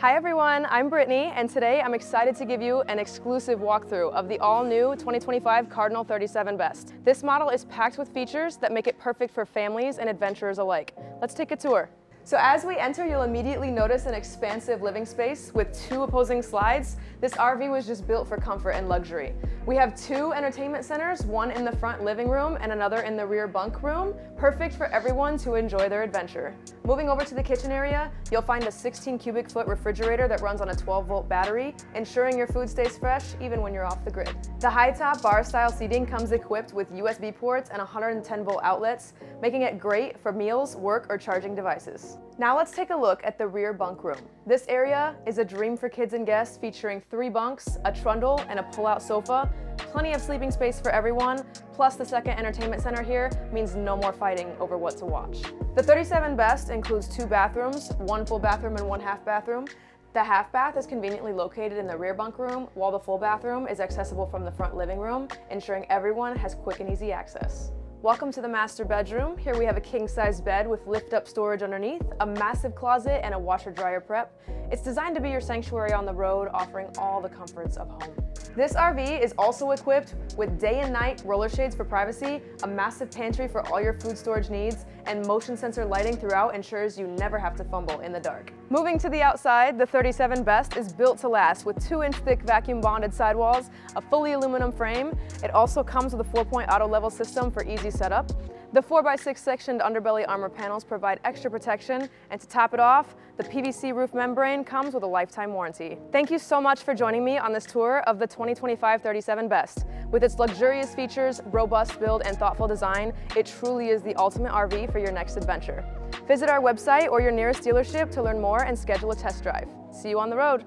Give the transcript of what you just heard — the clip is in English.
Hi everyone, I'm Brittany, and today I'm excited to give you an exclusive walkthrough of the all-new 2025 Cardinal 37 Best. This model is packed with features that make it perfect for families and adventurers alike. Let's take a tour. So as we enter, you'll immediately notice an expansive living space with two opposing slides. This RV was just built for comfort and luxury. We have two entertainment centers, one in the front living room and another in the rear bunk room, perfect for everyone to enjoy their adventure. Moving over to the kitchen area, you'll find a 16 cubic foot refrigerator that runs on a 12 volt battery, ensuring your food stays fresh even when you're off the grid. The high top bar style seating comes equipped with USB ports and 110 volt outlets, making it great for meals, work, or charging devices. Now let's take a look at the rear bunk room. This area is a dream for kids and guests featuring three bunks, a trundle, and a pull-out sofa. Plenty of sleeping space for everyone, plus the second entertainment center here means no more fighting over what to watch. The 37 Best includes two bathrooms, one full bathroom and one half bathroom. The half bath is conveniently located in the rear bunk room, while the full bathroom is accessible from the front living room, ensuring everyone has quick and easy access. Welcome to the master bedroom. Here we have a king-size bed with lift-up storage underneath, a massive closet, and a washer-dryer prep. It's designed to be your sanctuary on the road, offering all the comforts of home. This RV is also equipped with day and night roller shades for privacy, a massive pantry for all your food storage needs, and motion sensor lighting throughout ensures you never have to fumble in the dark. Moving to the outside, the 37 Best is built to last with 2-inch thick vacuum bonded sidewalls, a fully aluminum frame. It also comes with a 4-point auto level system for easy setup. The 4x6 sectioned underbelly armor panels provide extra protection, and to top it off, the PVC roof membrane comes with a lifetime warranty. Thank you so much for joining me on this tour of the 2025 37 Best. With its luxurious features, robust build, and thoughtful design, it truly is the ultimate RV for your next adventure. Visit our website or your nearest dealership to learn more and schedule a test drive. See you on the road.